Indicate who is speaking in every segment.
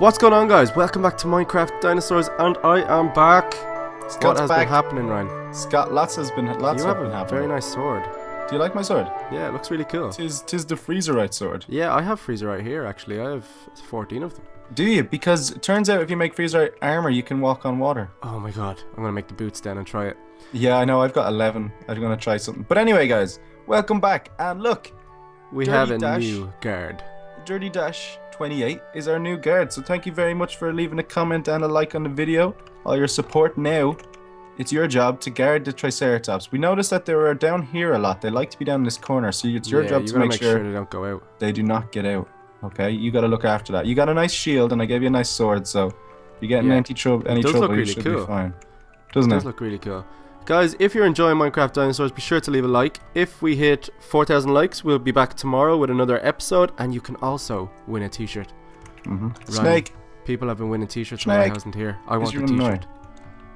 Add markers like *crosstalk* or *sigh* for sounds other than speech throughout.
Speaker 1: What's going on guys? Welcome back to Minecraft Dinosaurs and I am back. what
Speaker 2: Scott's
Speaker 1: has
Speaker 2: back.
Speaker 1: been happening Ryan?
Speaker 2: Scott, lots has been lots
Speaker 1: you
Speaker 2: have been
Speaker 1: a
Speaker 2: happening.
Speaker 1: very nice sword.
Speaker 2: Do you like my sword?
Speaker 1: Yeah, it looks really cool.
Speaker 2: Tis tis the frezarite sword.
Speaker 1: Yeah, I have freezer right here actually. I have 14 of them.
Speaker 2: Do you? Because it turns out if you make frezarite armor, you can walk on water.
Speaker 1: Oh my god. I'm gonna make the boots then and try it.
Speaker 2: Yeah, I know. I've got eleven. I'm gonna try something. But anyway, guys, welcome back. And look,
Speaker 1: We have a
Speaker 2: Dash.
Speaker 1: new guard.
Speaker 2: Dirty Dash 28 is our new guard. So thank you very much for leaving a comment and a like on the video. All your support now. It's your job to guard the Triceratops. We noticed that they were down here a lot. They like to be down in this corner, so it's your
Speaker 1: yeah,
Speaker 2: job
Speaker 1: you
Speaker 2: to make,
Speaker 1: make
Speaker 2: sure,
Speaker 1: sure they don't go out.
Speaker 2: they do not get out. Okay, you got to look after that. You got a nice shield, and I gave you a nice sword, so if you get in
Speaker 1: Yeah.
Speaker 2: any, trou- any trouble, you should
Speaker 1: cool.
Speaker 2: be fine. Doesn't
Speaker 1: does
Speaker 2: it?
Speaker 1: look really cool. Guys, if you're enjoying Minecraft Dinosaurs, be sure to leave a like. If we hit 4,000 likes, we'll be back tomorrow with another episode, and you can also win a t-shirt.
Speaker 2: hmm Snake,
Speaker 1: People have been winning t-shirts when I
Speaker 2: Snake.
Speaker 1: wasn't here. I want a t-shirt.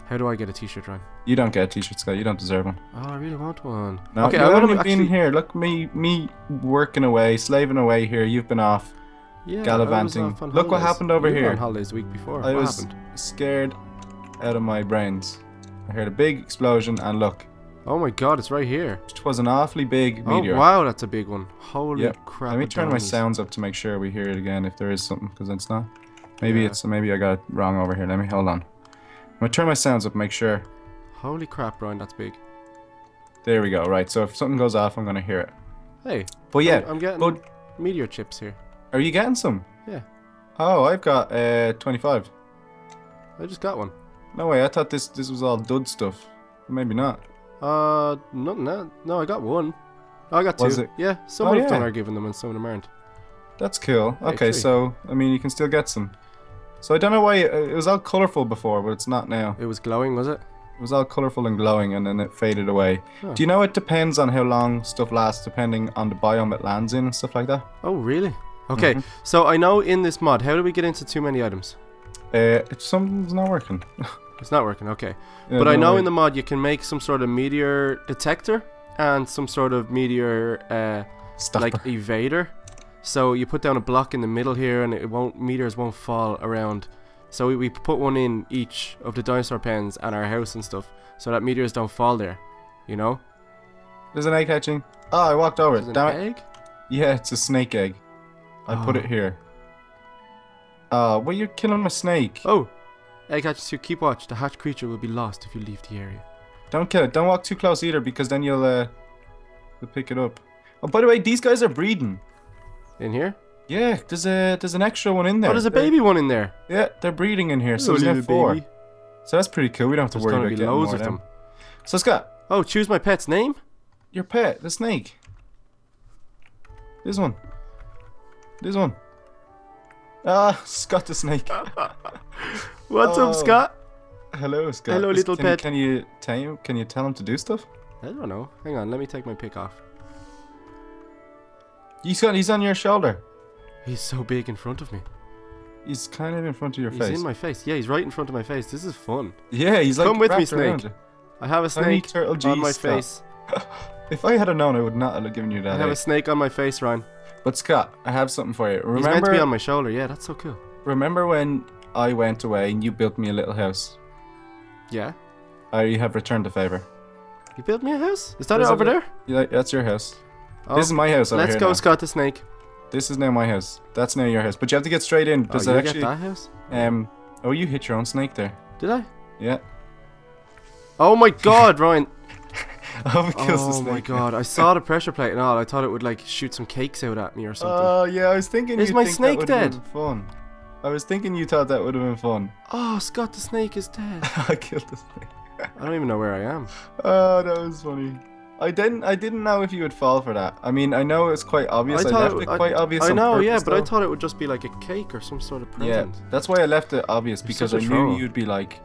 Speaker 1: How do I get a t-shirt, Ryan?
Speaker 2: you don't get a t-shirt, Scott. You don't deserve one.
Speaker 1: Oh, I really want one.
Speaker 2: No,
Speaker 1: okay, I'm
Speaker 2: haven't been here. Look, me, me working away, slaving away here. You've been off.
Speaker 1: Yeah,
Speaker 2: gallivanting.
Speaker 1: Off
Speaker 2: Look what happened over
Speaker 1: You
Speaker 2: here.
Speaker 1: on holidays the week before.
Speaker 2: I
Speaker 1: what
Speaker 2: was
Speaker 1: happened?
Speaker 2: scared out of my brains. I heard a big explosion, and look,
Speaker 1: Oh my god, it's right here.
Speaker 2: it was an awfully big meteor.
Speaker 1: Oh wow, that's a big one. Holy
Speaker 2: Yep.
Speaker 1: crap!
Speaker 2: Let me turn my sounds up to make sure we hear it again if there is something, because it's not. Maybe
Speaker 1: Yeah.
Speaker 2: it's maybe I got it wrong over here. Let me hold on. I'm gonna turn my sounds up, make sure.
Speaker 1: Holy crap, Ryan, that's big.
Speaker 2: There we go. Right. So if something goes off, I'm gonna hear it.
Speaker 1: Hey,
Speaker 2: But yeah,
Speaker 1: I'm, I'm getting
Speaker 2: but
Speaker 1: meteor chips here.
Speaker 2: are you getting some?
Speaker 1: Yeah,
Speaker 2: Oh, I've got uh 25.
Speaker 1: I just got one.
Speaker 2: No way. I thought this this was all dud stuff. Maybe not.
Speaker 1: Uh, no, no, no, I got one. Oh, I got two.
Speaker 2: Was it?
Speaker 1: Yeah, some
Speaker 2: Oh,
Speaker 1: of them are giving them and some of them aren't.
Speaker 2: That's cool.
Speaker 1: Hey,
Speaker 2: okay, so I mean, you can still get some. So I don't know why it, it was all colorful before, but it's not now.
Speaker 1: It was glowing, was it?
Speaker 2: It was all colorful and glowing, and then it faded away.
Speaker 1: Huh.
Speaker 2: Do you know it depends on how long stuff lasts, depending on the biome it lands in and stuff like that?
Speaker 1: Oh, really? Okay,
Speaker 2: Mhm.
Speaker 1: so I know in this mod, how do we get into too many items?
Speaker 2: Uh, it's something's not working. *laughs*
Speaker 1: It's not working, okay.
Speaker 2: Yeah,
Speaker 1: but I know
Speaker 2: way.
Speaker 1: in the mod you can make some sort of meteor detector and some sort of meteor uh,
Speaker 2: Stopper.
Speaker 1: like evader. So you put down a block in the middle here and it won't meteors won't fall around. So we, we put one in each of the dinosaur pens and our house and stuff so that meteors don't fall there. You know?
Speaker 2: There's an egg hatching. Oh, I walked over
Speaker 1: There's
Speaker 2: it.
Speaker 1: an
Speaker 2: Damn it.
Speaker 1: egg?
Speaker 2: Yeah, it's a snake egg. I put
Speaker 1: Oh.
Speaker 2: it here. Oh, well, you're killing my snake.
Speaker 1: Oh! Egg hatches here. Keep watch. The hatched creature will be lost if you leave the area.
Speaker 2: Don't kill it. Don't walk too close either, because then you'll uh, you'll pick it up. Oh, by the way, these guys are breeding.
Speaker 1: In here?
Speaker 2: Yeah, there's a there's an extra one in there.
Speaker 1: Oh, there's a
Speaker 2: They're-
Speaker 1: baby one in there.
Speaker 2: Yeah, they're breeding in here. So there's four.
Speaker 1: baby.
Speaker 2: So that's pretty cool. We don't have to
Speaker 1: There's
Speaker 2: worry about
Speaker 1: be
Speaker 2: getting
Speaker 1: loads
Speaker 2: more
Speaker 1: of them.
Speaker 2: So Scott,
Speaker 1: Oh, choose my pet's name?
Speaker 2: your pet, the snake. This one. This one. Ah, Scott the snake. *laughs*
Speaker 1: What's
Speaker 2: Oh.
Speaker 1: up, Scott?
Speaker 2: Hello, Scott.
Speaker 1: Hello,
Speaker 2: Is-
Speaker 1: little
Speaker 2: can,
Speaker 1: pet.
Speaker 2: Can you tell him? Can you tell him to do stuff?
Speaker 1: I don't know. Hang on, let me take my pick off.
Speaker 2: He's on. He's on your shoulder.
Speaker 1: He's so big in front of me.
Speaker 2: He's kind of in front of your
Speaker 1: He's
Speaker 2: face.
Speaker 1: He's in my face. Yeah, he's right in front of my face. This is fun.
Speaker 2: yeah, he's like.
Speaker 1: Come with me,
Speaker 2: wrapped around
Speaker 1: snake. I have a snake
Speaker 2: turtle
Speaker 1: on my
Speaker 2: Scott.
Speaker 1: face. *laughs*
Speaker 2: If I had have known, I would not have given you that.
Speaker 1: I
Speaker 2: that.
Speaker 1: have a snake on my face, Ryan.
Speaker 2: But Scott, I have something for you.
Speaker 1: Remember, He's meant to be on my shoulder. Yeah, that's so cool.
Speaker 2: remember when I went away and you built me a little house?
Speaker 1: Yeah.
Speaker 2: I have returned the favor.
Speaker 1: You built me a house? Is that it
Speaker 2: There's
Speaker 1: over there?
Speaker 2: Yeah, that's your house.
Speaker 1: Oh,
Speaker 2: This is my house over
Speaker 1: let's go,
Speaker 2: now.
Speaker 1: Scott the snake.
Speaker 2: This is now my house. That's now your house. But you have to get straight in.
Speaker 1: Oh,
Speaker 2: Does
Speaker 1: you
Speaker 2: it
Speaker 1: get
Speaker 2: actually?
Speaker 1: that house?
Speaker 2: Um. Oh, you hit your own snake there.
Speaker 1: Did I?
Speaker 2: Yeah.
Speaker 1: Oh my god, Ryan. *laughs*
Speaker 2: I hope it kills the
Speaker 1: Oh my god. I saw the pressure plate and all. I thought it would like shoot some cakes out at me or something.
Speaker 2: Oh yeah, I was thinking.
Speaker 1: Is my
Speaker 2: think
Speaker 1: snake dead?
Speaker 2: Fun. I was thinking you thought that would have been fun. *laughs*
Speaker 1: oh, Scott the snake is dead. *laughs*
Speaker 2: I killed the snake.
Speaker 1: I don't even know where I am.
Speaker 2: Oh, that was funny. I didn't. I didn't know if you would fall for that. I mean, I know it's quite obvious. I,
Speaker 1: thought
Speaker 2: left
Speaker 1: it, I-
Speaker 2: quite obvious.
Speaker 1: I know, yeah,
Speaker 2: purpose,
Speaker 1: but I thought it would just be like a cake or some sort of present.
Speaker 2: Yeah, that's why I left it obvious
Speaker 1: You're
Speaker 2: because I knew
Speaker 1: troll.
Speaker 2: you'd be like,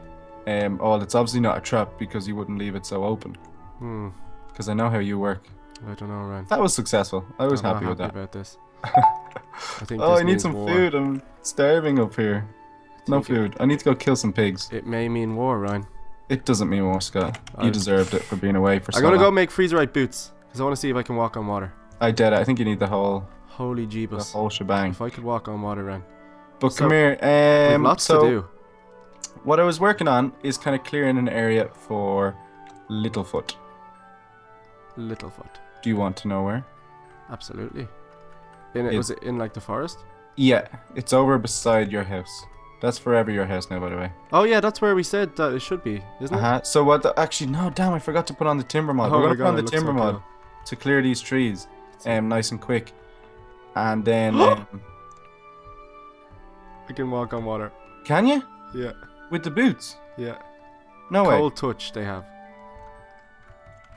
Speaker 2: um, oh, it's obviously not a trap because you wouldn't leave it so open.
Speaker 1: Hmm.
Speaker 2: Because I know how you work.
Speaker 1: I don't know, Ryan.
Speaker 2: That was successful. I was
Speaker 1: I'm
Speaker 2: happy
Speaker 1: not
Speaker 2: with that.
Speaker 1: about this. *laughs* I think
Speaker 2: Oh, I need some
Speaker 1: war.
Speaker 2: food. I'm starving up here. No
Speaker 1: think it-
Speaker 2: food. I need to go kill some pigs.
Speaker 1: It may mean war, Ryan.
Speaker 2: It doesn't mean war, Scott. You
Speaker 1: I-
Speaker 2: deserved it for being away for so
Speaker 1: I'm gonna go make frezarite boots because I want to see if I can walk on water.
Speaker 2: I did it. I think you need the whole,
Speaker 1: Holy jeebus!
Speaker 2: the whole shebang.
Speaker 1: If I could walk on water, Ryan.
Speaker 2: But
Speaker 1: So,
Speaker 2: come here. Um,
Speaker 1: lots
Speaker 2: so
Speaker 1: to do.
Speaker 2: what I was working on is kind of clearing an area for Littlefoot.
Speaker 1: Littlefoot.
Speaker 2: Do you want to know where?
Speaker 1: Absolutely. In it,
Speaker 2: It-
Speaker 1: was it in like the forest?
Speaker 2: Yeah, it's over beside your house. That's forever your house now, by the way.
Speaker 1: Oh yeah, that's where we said that it should be, isn't
Speaker 2: Uh
Speaker 1: it?
Speaker 2: So what? The, actually, no. Damn, I forgot to put on the timber mod.
Speaker 1: Oh
Speaker 2: We're gonna put on the timber
Speaker 1: so
Speaker 2: mod
Speaker 1: cool.
Speaker 2: to clear these trees, um, nice and quick, and then *gasps* um,
Speaker 1: I can walk on water.
Speaker 2: can you
Speaker 1: Yeah,
Speaker 2: with the boots?
Speaker 1: yeah.
Speaker 2: No way.
Speaker 1: Cold touch they have.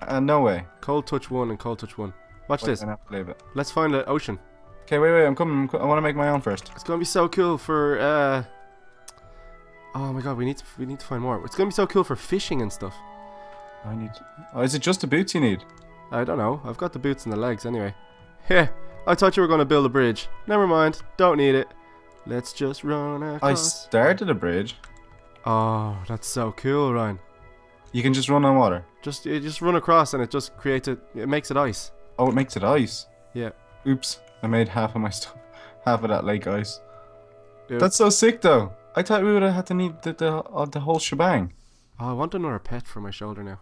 Speaker 2: Uh, no way.
Speaker 1: Cold touch one and cold touch one. Watch
Speaker 2: Wait,
Speaker 1: this.
Speaker 2: I don't believe it.
Speaker 1: Let's find the ocean.
Speaker 2: Okay, wait, wait. I'm coming. I'm co- I want to make my own first.
Speaker 1: It's gonna be so cool for. uh... Oh my god, we need to we need to find more. It's gonna be so cool for fishing and stuff.
Speaker 2: I need. Oh, is it just the boots you need?
Speaker 1: I don't know. I've got the boots and the legs anyway. Heh. I thought you were gonna build a bridge. Never mind. Don't need it. Let's just run across.
Speaker 2: I started a bridge.
Speaker 1: Oh, that's so cool, Ryan.
Speaker 2: You can just run on water.
Speaker 1: Just you just run across and it just creates it. It makes it ice.
Speaker 2: Oh, it makes it ice.
Speaker 1: Yeah.
Speaker 2: Oops, I made half of my *laughs* stuff, half of that lake ice.
Speaker 1: Yeah.
Speaker 2: That's so sick, though. I thought we would have had to need the the, uh, the whole shebang.
Speaker 1: Oh, I want another pet for my shoulder now.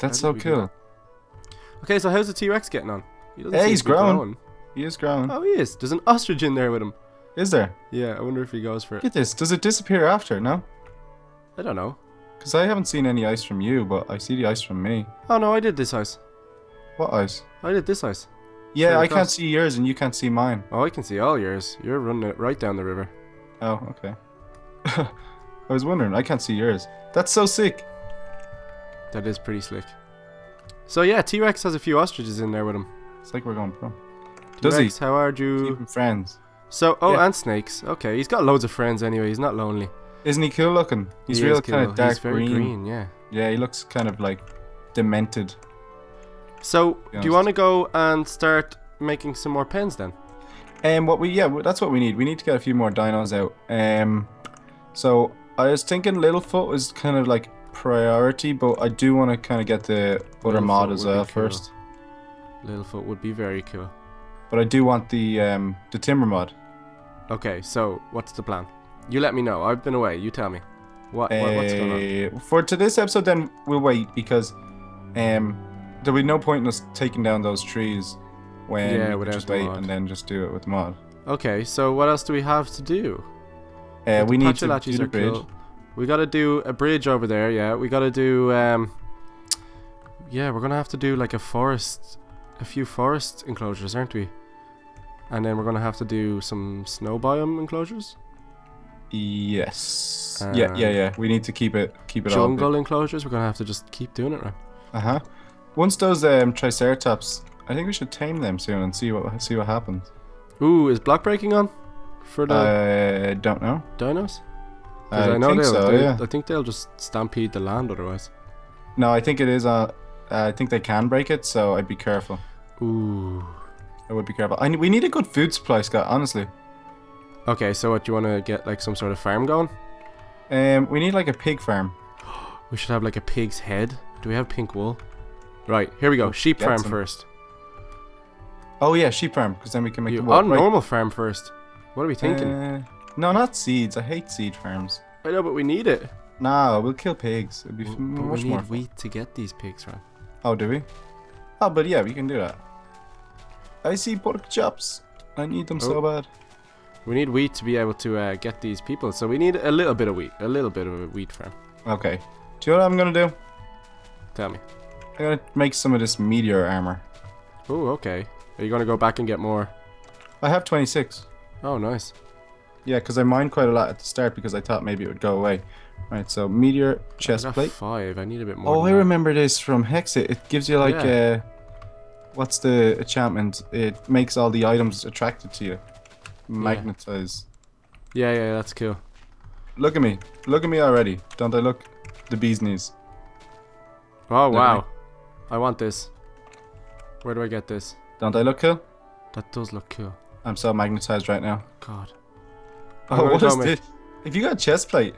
Speaker 2: That's so
Speaker 1: did we do
Speaker 2: cool.
Speaker 1: Okay, so how's the T Rex getting on? He doesn't
Speaker 2: Yeah, he's
Speaker 1: be
Speaker 2: growing. He is growing.
Speaker 1: Oh, he is. There's an ostrich in there with him.
Speaker 2: Is there?
Speaker 1: Yeah, I wonder if he goes for it.
Speaker 2: Look at this. Does it disappear after? No,
Speaker 1: I don't know.
Speaker 2: because I haven't seen any ice from you, but I see the ice from me.
Speaker 1: Oh no, I did this ice.
Speaker 2: What ice?
Speaker 1: I did this ice.
Speaker 2: Yeah, I can't see yours, and you can't see mine.
Speaker 1: Oh, I can see all yours. You're running it right down the river.
Speaker 2: Oh, okay. *laughs* I was wondering. I can't see yours. That's so sick.
Speaker 1: That is pretty slick. So yeah, T Rex has a few ostriches in there with him.
Speaker 2: It's like we're going pro. Does he?
Speaker 1: T-Rex, How are you?
Speaker 2: friends.
Speaker 1: So, oh,
Speaker 2: Yeah.
Speaker 1: and snakes. Okay, he's got loads of friends anyway. He's not lonely.
Speaker 2: Isn't he cool looking? He's
Speaker 1: He
Speaker 2: real kind
Speaker 1: cool.
Speaker 2: of dark
Speaker 1: He's very
Speaker 2: green.
Speaker 1: green. Yeah.
Speaker 2: Yeah, he looks kind of like demented.
Speaker 1: So, do you want to go and start making some more pens then?
Speaker 2: And what we yeah, that's what we need. We need to get a few more dinos out. Um, so I was thinking Littlefoot was kind of like priority, but I do want to kind of get the other mod
Speaker 1: Littlefoot
Speaker 2: as
Speaker 1: would be
Speaker 2: well
Speaker 1: cool.
Speaker 2: first.
Speaker 1: Littlefoot would be very cool.
Speaker 2: But I do want the um the timber mod.
Speaker 1: Okay, so what's the plan? You let me know. I've been away. You tell me. What, what what's going on?
Speaker 2: Uh, For to this episode, then we'll wait because um there'll be no point in us taking down those trees when
Speaker 1: Yeah,
Speaker 2: we could just wait
Speaker 1: mod.
Speaker 2: and then just do it with mod.
Speaker 1: Okay, so what else do we have to do?
Speaker 2: Uh, we need to do the bridge.
Speaker 1: cool. We gotta do a bridge over there, yeah. We gotta do, um... Yeah, we're gonna have to do like a forest... A few forest enclosures, aren't we? And then we're gonna have to do some snow biome enclosures?
Speaker 2: Yes. yeah, yeah,
Speaker 1: Um,
Speaker 2: yeah. We need to keep it keep it all.
Speaker 1: Jungle enclosures? We're gonna have to just keep doing it, right?
Speaker 2: Uh huh. Once those um triceratops, I think we should tame them soon and see what see what happens.
Speaker 1: Ooh, is block breaking on? For the
Speaker 2: I don't know.
Speaker 1: dinos? 'Cause
Speaker 2: I,
Speaker 1: know
Speaker 2: think so.
Speaker 1: they-
Speaker 2: Yeah.
Speaker 1: I think they'll just stampede the land otherwise.
Speaker 2: No, I think it is. Uh, I think they can break it, so I'd be careful.
Speaker 1: Ooh.
Speaker 2: I would be careful. I, we need a good food supply, Scott. Honestly.
Speaker 1: Okay, so what, do you want to get like some sort of farm going?
Speaker 2: Um, we need like a pig farm. *gasps*
Speaker 1: We should have like a pig's head. Do we have pink wool? Right, here we go. Sheep
Speaker 2: get
Speaker 1: farm
Speaker 2: some.
Speaker 1: first.
Speaker 2: Oh yeah, sheep farm, because then we can make
Speaker 1: You,
Speaker 2: the wool.
Speaker 1: on
Speaker 2: Right.
Speaker 1: normal farm first. What are we thinking?
Speaker 2: Uh, no, not seeds. I hate seed farms.
Speaker 1: I know, but we need it.
Speaker 2: No, we'll kill pigs. It'd be f-
Speaker 1: But
Speaker 2: much
Speaker 1: we
Speaker 2: more.
Speaker 1: need
Speaker 2: fun.
Speaker 1: wheat to get these pigs, right?
Speaker 2: Oh, do we? Oh, but yeah, we can do that. I see pork chops. I need them so
Speaker 1: Oh.
Speaker 2: bad.
Speaker 1: We need wheat to be able to uh, get these people. So we need a little bit of wheat. A little bit of a wheat farm.
Speaker 2: Okay. Do you know what I'm gonna do?
Speaker 1: Tell me.
Speaker 2: I'm gonna make some of this meteor armor.
Speaker 1: Oh, okay. Are you going to go back and get more?
Speaker 2: I have 26.
Speaker 1: Oh, nice.
Speaker 2: Yeah, because I mined quite a lot at the start because I thought maybe it would go away. Right, so meteor chest
Speaker 1: I
Speaker 2: plate.
Speaker 1: five. I need a bit more.
Speaker 2: Oh, I
Speaker 1: that.
Speaker 2: remember this from Hexxit. It gives you like
Speaker 1: Yeah.
Speaker 2: uh, what's the enchantment? It makes all the items attracted to you. Magnetize.
Speaker 1: Yeah, yeah, that's cool.
Speaker 2: Look at me. Look at me already. Don't I look the bee's knees?
Speaker 1: Oh, wow. I want this. Where do I get this?
Speaker 2: Don't I look cool?
Speaker 1: That does look cool.
Speaker 2: I'm so magnetized right now.
Speaker 1: God. I'm
Speaker 2: Oh, what is this? Have you got a chest plate?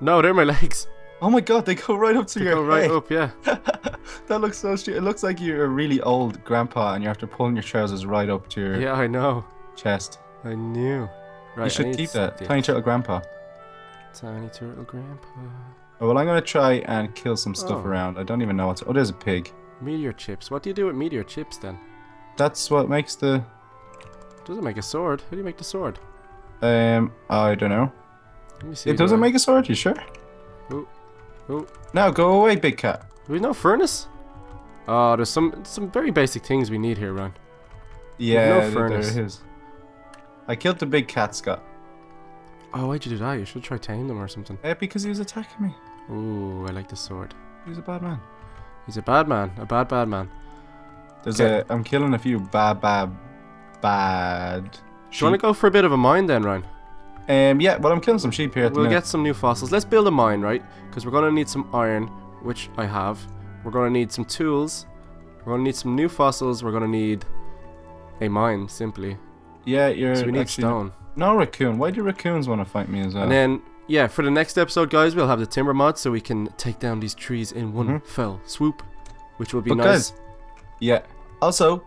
Speaker 1: No, they're my legs.
Speaker 2: Oh my god, they go right up to
Speaker 1: They
Speaker 2: your
Speaker 1: go right
Speaker 2: head.
Speaker 1: up, yeah. *laughs*
Speaker 2: that looks so stupid. It looks like you're a really old grandpa and you're after pulling your trousers right up to your
Speaker 1: Yeah, I know.
Speaker 2: chest.
Speaker 1: I knew. Right,
Speaker 2: you should keep that. Tiny turtle grandpa.
Speaker 1: Tiny turtle grandpa.
Speaker 2: Oh, well, I'm gonna try and kill some stuff
Speaker 1: Oh.
Speaker 2: around. I don't even know what's. Oh, there's a pig.
Speaker 1: Meteor chips. What do you do with meteor chips then?
Speaker 2: That's what makes the.
Speaker 1: Doesn't make a sword. How do you make the sword?
Speaker 2: Um, I don't know.
Speaker 1: Let me see.
Speaker 2: It doesn't
Speaker 1: do
Speaker 2: make a sword. You sure?
Speaker 1: Ooh. Ooh.
Speaker 2: Now go away, big cat.
Speaker 1: Do we no furnace? Oh, there's some some very basic things we need here, Ron.
Speaker 2: Yeah,
Speaker 1: no furnace.
Speaker 2: there is. I killed the big cat, Scott.
Speaker 1: Oh, why'd you do that? You should try tame them or something.
Speaker 2: Uh, because he was attacking me.
Speaker 1: Ooh, I like the sword.
Speaker 2: He's a bad man.
Speaker 1: He's a bad man. A bad, bad man.
Speaker 2: There's
Speaker 1: Okay.
Speaker 2: a. I'm killing a few bad, bad, bad.
Speaker 1: Do you want to go for a bit of a mine then, Ryan?
Speaker 2: Um, yeah. Well, I'm killing some sheep here
Speaker 1: We'll get some new fossils. Let's build a mine, right? Because we're going to need some iron, which I have. We're going to need some tools. We're going to need some new fossils. We're going to need a mine, simply.
Speaker 2: Yeah, you're.
Speaker 1: So we need
Speaker 2: actually-
Speaker 1: stone.
Speaker 2: No raccoon. Why do raccoons want to fight me as well?
Speaker 1: And then, yeah, for the next episode, guys, we'll have the timber mod so we can take down these trees in one
Speaker 2: Mhm.
Speaker 1: fell swoop, which will be
Speaker 2: But
Speaker 1: nice.
Speaker 2: guys, yeah. Also,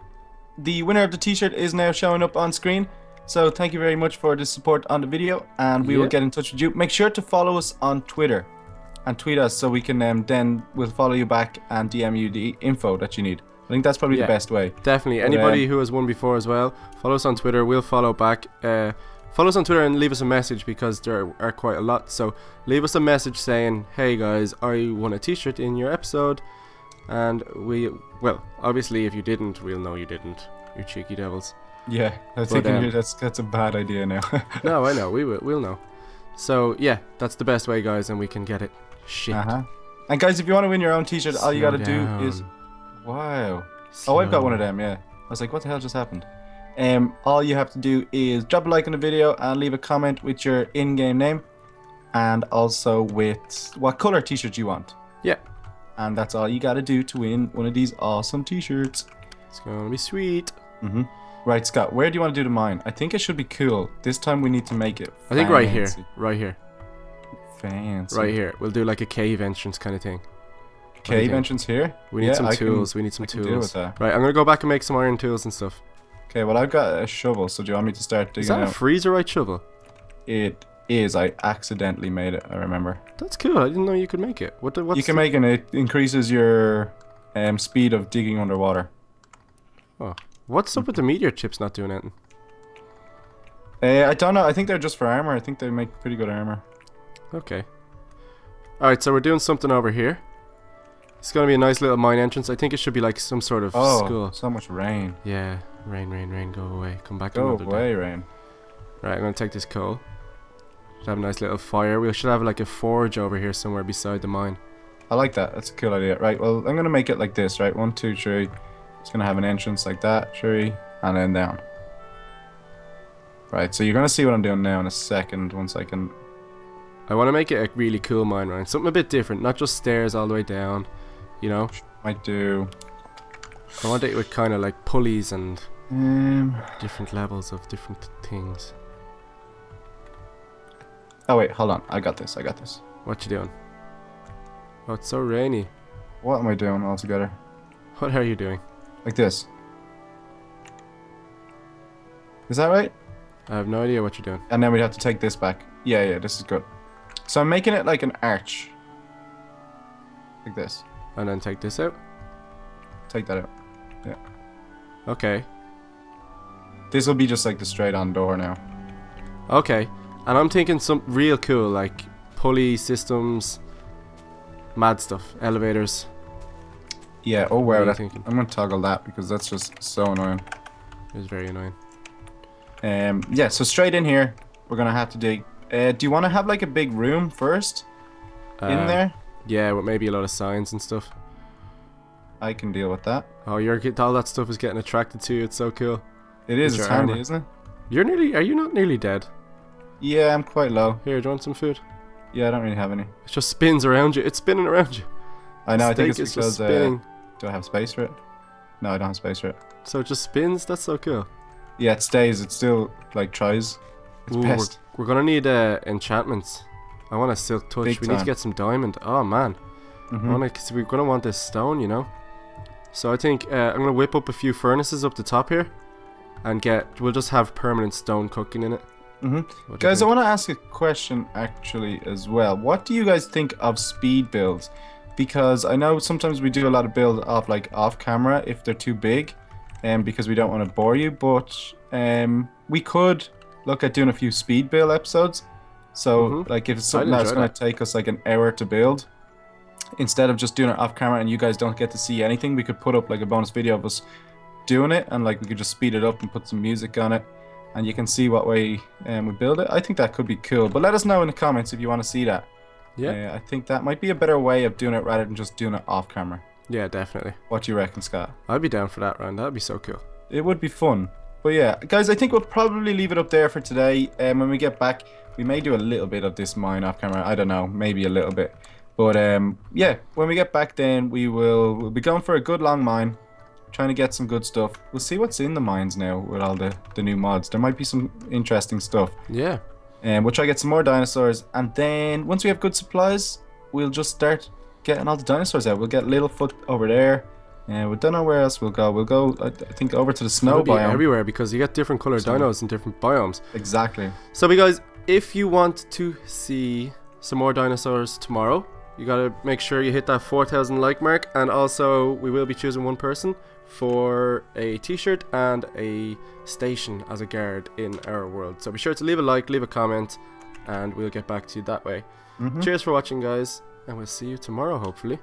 Speaker 2: the winner of the T-shirt is now showing up on screen. So thank you very much for the support on the video, and we will get in touch with you. Make sure to follow us on Twitter, and tweet us so we can um, then we'll follow you back and DM you the info that you need. I think that's probably
Speaker 1: Yeah.
Speaker 2: the best way.
Speaker 1: Definitely.
Speaker 2: But,
Speaker 1: Anybody
Speaker 2: um,
Speaker 1: who has won before as well, follow us on Twitter. We'll follow back. Uh, follow us on Twitter and leave us a message because there are quite a lot. So leave us a message saying, "Hey guys, I won a T-shirt in your episode," and we, well, obviously, if you didn't, we'll know you didn't. You cheeky devils.
Speaker 2: Yeah, was thinking
Speaker 1: um,
Speaker 2: that's that's a bad idea now. *laughs*
Speaker 1: no, I know. We will. We'll know. So yeah, that's the best way, guys, and we can get it. Shit.
Speaker 2: uh-huh. And guys, if you want to win your own T-shirt, all you gotta do is
Speaker 1: down.
Speaker 2: wow. Oh, I've got one of them, yeah. I was like, what the hell just happened? Um, all you have to do is drop a like on the video and leave a comment with your in-game name and also with what color t-shirt you want.
Speaker 1: Yeah.
Speaker 2: And that's all you gotta do to win one of these awesome t-shirts.
Speaker 1: It's gonna be sweet.
Speaker 2: Mm-hmm. Right, Scott, where do you want to do the mine? I think it should be cool. This time we need to make it
Speaker 1: I think right here, right here,
Speaker 2: Fancy.
Speaker 1: right here. We'll do like a cave entrance kind of thing.
Speaker 2: Cave entrance here?
Speaker 1: We need
Speaker 2: Yeah,
Speaker 1: some
Speaker 2: I can-
Speaker 1: tools. we need some
Speaker 2: I can deal with
Speaker 1: tools. Right, I'm gonna go back and make some iron tools and stuff.
Speaker 2: Okay, well I've got a shovel, so do you want me to start digging Is
Speaker 1: that a
Speaker 2: out?
Speaker 1: frezarite shovel?
Speaker 2: It is. I accidentally made it. I remember.
Speaker 1: That's cool. I didn't know you could make it. What? What's
Speaker 2: you can make it. It increases your um, speed of digging underwater. Oh.
Speaker 1: What's up with the meteor chips not doing anything?
Speaker 2: Uh, I don't know. I think they're just for armor. I think they make pretty good armor.
Speaker 1: Okay. All right, so we're doing something over here. It's gonna be a nice little mine entrance. I think it should be like some sort of
Speaker 2: Oh,
Speaker 1: school.
Speaker 2: so much rain.
Speaker 1: Yeah, rain, rain, rain. Go away. Come back
Speaker 2: Go
Speaker 1: another day.
Speaker 2: away, rain.
Speaker 1: Right, I'm gonna take this coal. Should have a nice little fire. We should have like a forge over here somewhere beside the mine.
Speaker 2: I like that. That's a cool idea. Right. Well, I'm gonna make it like this. Right. One, two, three. It's gonna have an entrance like that. Three, and then down. Right. So you're gonna see what I'm doing now in a second. Once I can.
Speaker 1: I want to make it a really cool mine run. Something a bit different, not just stairs all the way down. You know,
Speaker 2: I do.
Speaker 1: I want it with kind of like pulleys and
Speaker 2: Um.
Speaker 1: different levels of different things.
Speaker 2: Oh wait. Hold on. I got this. I got this.
Speaker 1: What you doing? Oh, it's so rainy.
Speaker 2: What am I doing altogether?
Speaker 1: What are you doing?
Speaker 2: Like this. Is that right?
Speaker 1: I have no idea what you're doing.
Speaker 2: And then we'd have to take this back. Yeah, yeah, this is good. So I'm making it like an arch. Like this.
Speaker 1: And then take this out.
Speaker 2: Take that out. Yeah.
Speaker 1: Okay.
Speaker 2: This will be just like the straight on door now.
Speaker 1: Okay. And I'm thinking some real cool, like pulley systems, mad stuff, elevators.
Speaker 2: Yeah, oh wow. That. I'm going to toggle that because that's just so annoying.
Speaker 1: It was very annoying.
Speaker 2: Um, yeah, so straight in here, we're going to have to dig. Uh, do you want to have like a big room first in
Speaker 1: Uh,
Speaker 2: there?
Speaker 1: Yeah, with maybe a lot of signs and stuff.
Speaker 2: I can deal with that.
Speaker 1: Oh, you're all that stuff is getting attracted to you. It's so cool.
Speaker 2: It is, it's
Speaker 1: your
Speaker 2: handy,
Speaker 1: armor.
Speaker 2: isn't it?
Speaker 1: You're nearly. Are you not nearly dead?
Speaker 2: Yeah, I'm quite low.
Speaker 1: Here, do you want some food?
Speaker 2: Yeah, I don't really have any.
Speaker 1: It just spins around you. It's spinning around you.
Speaker 2: I know, I think it's
Speaker 1: is just
Speaker 2: because. Uh,
Speaker 1: spinning.
Speaker 2: do I have space for it? No, I don't have space for it.
Speaker 1: So it just spins. That's so cool.
Speaker 2: Yeah, it stays. It still like tries. It's
Speaker 1: Ooh, we're, we're gonna need uh, enchantments. I want a silk touch.
Speaker 2: Big
Speaker 1: we need to get some diamond. Oh man,
Speaker 2: Mhm.
Speaker 1: I wanna, cause we're gonna want this stone, you know. So I think uh, I'm gonna whip up a few furnaces up the top here, and get. We'll just have permanent stone cooking in it.
Speaker 2: hmm
Speaker 1: do you
Speaker 2: Guys, I want to ask a question actually as well. What do you guys think of speed builds? Because I know sometimes we do a lot of build off like off camera if they're too big, and because we don't want to bore you. But um, we could look at doing a few speed build episodes. So
Speaker 1: Mhm.
Speaker 2: like if it's something that's going to take us like an hour to build, instead of just doing it off camera and you guys don't get to see anything, we could put up like a bonus video of us doing it and like we could just speed it up and put some music on it and you can see what way um, we build it. I think that could be cool. But let us know in the comments if you want to see that.
Speaker 1: Yeah,
Speaker 2: Uh, I think that might be a better way of doing it rather than just doing it off camera.
Speaker 1: yeah, definitely.
Speaker 2: What do you reckon, Scott?
Speaker 1: I'd be down for that round. That'd be so cool.
Speaker 2: It would be fun. But yeah, guys, I think we'll probably leave it up there for today. Um, when we get back, we may do a little bit of this mine off camera. I don't know, maybe a little bit. But um, yeah, when we get back, then we will we'll be going for a good long mine, trying to get some good stuff. We'll see what's in the mines now with all the the new mods. There might be some interesting stuff.
Speaker 1: Yeah,
Speaker 2: And we'll try to get some more dinosaurs. And then once we have good supplies, we'll just start getting all the dinosaurs out. We'll get Littlefoot over there. And we don't know where else we'll go. We'll go, I, think, over to the snow
Speaker 1: be
Speaker 2: biome.
Speaker 1: everywhere because you get different colored
Speaker 2: So-
Speaker 1: dinos in different biomes.
Speaker 2: Exactly.
Speaker 1: So, guys, if you want to see some more dinosaurs tomorrow, you gotta make sure you hit that 4,000 like mark, and also we will be choosing one person for a T-shirt and a station as a guard in our world. So be sure to leave a like, leave a comment, and we'll get back to you that way.
Speaker 2: Mhm.
Speaker 1: Cheers for watching, guys, and we'll see you tomorrow, hopefully.